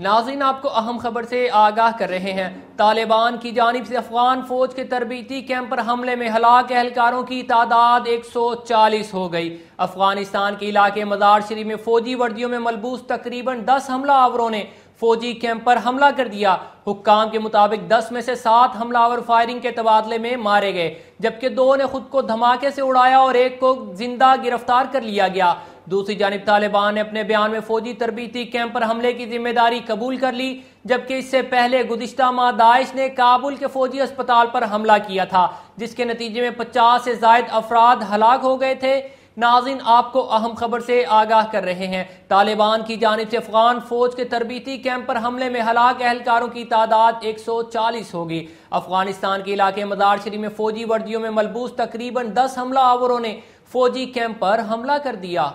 नाजिन आपको अहम खबर से आगाह कर रहे हैं। तालिबान की जानब से अफगान फौज के तरबीती कैंप पर हमले में हलाक एहलकारों की तादाद 140 हो गई। अफ़गानिस्तान के इलाके मजार शरीफ में फौजी वर्दियों में मलबूस तकरीबन 10 हमला आवरों ने फौजी कैंप पर हमला कर दिया। हुक्काम के मुताबिक 10 में से सात हमलावर फायरिंग के तबादले में मारे गए, जबकि दो ने खुद को धमाके से उड़ाया और एक को ज़िंदा गिरफ़्तार कर लिया गया। दूसरी जानब तालिबान ने अपने बयान में फौजी तरबीती कैंप पर हमले की ज़िम्मेदारी कबूल कर ली, जबकि इससे पहले गुजशत माह दाइश ने काबुल के फौजी अस्पताल पर हमला किया था, जिसके नतीजे में पचास से जायद अफराद हलाक हो गए थे। नाजिन, आपको अहम खबर से आगाह कर रहे हैं। तालिबान की जानब से अफगान फौज के तरबीती कैंप पर हमले में हलाक एहलकारों की तादाद 140 होगी अफ़गानिस्तान के इलाके मजार शरीफ में फौजी वर्दियों में मलबूस तकरीबन 10 हमला आवरों ने फौजी कैंप पर हमला कर दिया।